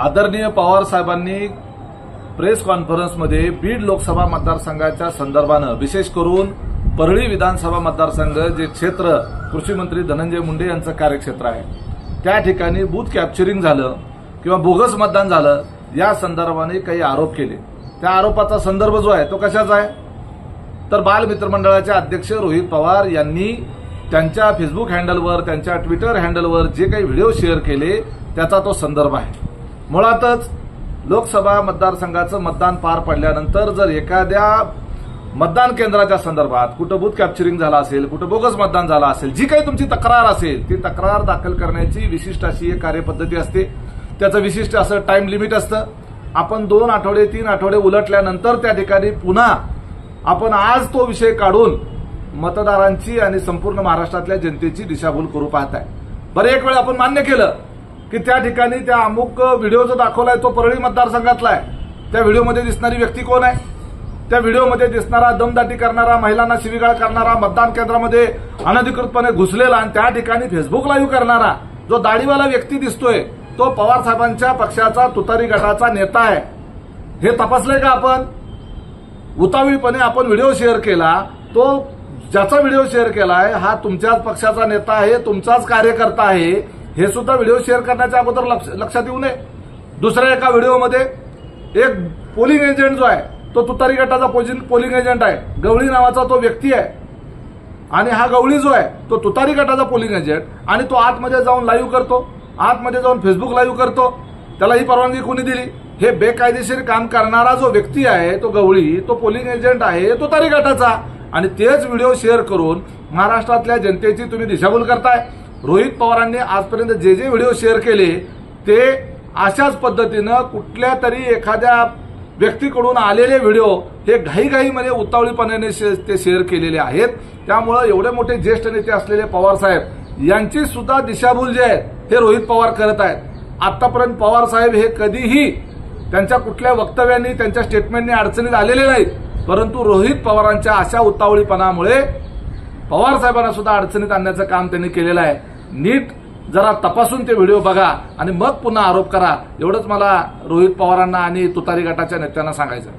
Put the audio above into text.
आदरणीय पवार साहेबांनी प्रेस कॉन्फरन्समध्ये बीड लोकसभा मतदारसंघाच्या संदर्भानं विशेष करून परळी विधानसभा मतदारसंघ जे क्षेत्र कृषी मंत्री धनंजय मुंडे यांचं कार्यक्षेत्र आहे त्या ठिकाणी बूथ कॅप्चरिंग झालं किंवा बोगस मतदान झालं या संदर्भाने काही आरोप केले. त्या आरोपाचा संदर्भ जो आहे तो कशाचा आहे? तर बाल मित्रमंडळाचे अध्यक्ष रोहित पवार यांनी त्यांच्या फेसबुक हँडलवर त्यांच्या ट्विटर हँडलवर जे काही व्हिडिओ शेअर केले त्याचा तो संदर्भ आहे. मुळातच लोकसभा मतदारसंघाचं मतदान पार पडल्यानंतर जर एखाद्या मतदान केंद्राच्या संदर्भात कुठं बूथ कॅप्चरिंग झालं असेल कुठं बोगस मतदान झालं असेल जी काही तुमची तक्रार असेल ती तक्रार दाखल करण्याची विशिष्ट अशी एक कार्यपद्धती असते. त्याचं विशिष्ट असं टाइम लिमिट असतं. आपण दोन आठवडे तीन आठवडे उलटल्यानंतर त्या ठिकाणी पुन्हा आपण आज तो विषय काढून मतदारांची आणि संपूर्ण महाराष्ट्रातल्या जनतेची दिशाभूल करू पाहताय. बरं एक वेळ आपण मान्य केलं. की त्या ठिकाणी त्या अमुक व्हिडिओ जो दाखवलाय तो परळी मतदारसंघातला आहे. त्या व्हिडिओमध्ये दिसणारी व्यक्ती कोण आहे? त्या व्हिडिओमध्ये दिसणारा दमदाटी करणारा महिलांना शिवीगाळ करणारा मतदान केंद्रामध्ये अनधिकृतपणे घुसलेला आणि त्या ठिकाणी फेसबुक लाईव्ह करणारा जो दाढीवाला व्यक्ती दिसतोय तो पवार साहेबांच्या पक्षाचा तुतारी गटाचा नेता आहे. हे तपासलंय का आपण? उतावीळपणे आपण व्हिडिओ शेअर केला. तो ज्याचा व्हिडिओ शेअर केलाय हा तुमच्याच पक्षाचा नेता आहे तुमचाच कार्यकर्ता आहे. हे सुद्धा व्हिडिओ शेअर करण्याच्या अगोदर लक्ष- लक्षात येऊ नये. दुसऱ्या एका व्हिडिओमध्ये एक पोलिंग एजंट जो आहे तो तुतारी गटाचा पोलिंग एजंट आहे. गवळी नावाचा तो व्यक्ती आहे. आणि हा गवळी जो आहे तो तुतारी गटाचा पोलिंग एजंट आणि तो आतमध्ये जाऊन लाईव्ह करतो. आतमध्ये जाऊन फेसबुक लाईव्ह करतो. त्याला ही परवानगी कोणी दिली? हे बेकायदेशीर काम करणारा जो व्यक्ती आहे तो गवळी तो पोलिंग एजंट आहे तो तारी गटाचा. आणि तेच व्हिडिओ शेअर करून महाराष्ट्रातल्या जनतेची तुम्ही दिशाभूल करताय. रोहित पवारांनी आजपर्यंत जे जे व्हिडिओ शेअर केले ते अशाच पद्धतीनं कुठल्या तरी एखाद्या व्यक्तीकडून आलेले व्हिडिओ हे घाईघाईमध्ये उतावळीपणाने ते शेअर केलेले आहेत. त्यामुळं एवढे मोठे ज्येष्ठ नेते असलेले पवार साहेब यांची सुद्धा दिशाभूल जे आहे हे रोहित पवार करत आहेत. आतापर्यंत पवार साहेब हे कधीही त्यांच्या कुठल्या वक्तव्यांनी त्यांच्या स्टेटमेंटनी अडचणीत आलेले नाहीत. परंतु रोहित पवारांच्या अशा उतावळीपणामुळे पवार साहेबांना सुद्धा अडचणीत आणण्याचं काम त्यांनी केलेलं आहे. नीट जरा तपासून ते व्हिडिओ बघा आणि मग पुन्हा आरोप करा. एवढंच मला रोहित पवारांना आणि तुतारी गटाच्या नेत्यांना सांगायचं